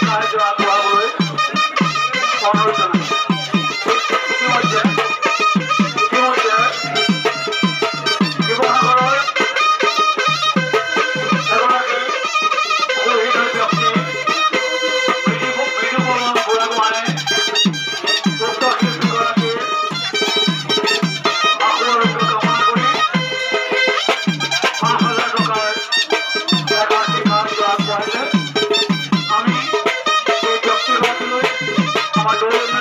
সাহায্য আগ্রহ অনুরোধ মধুর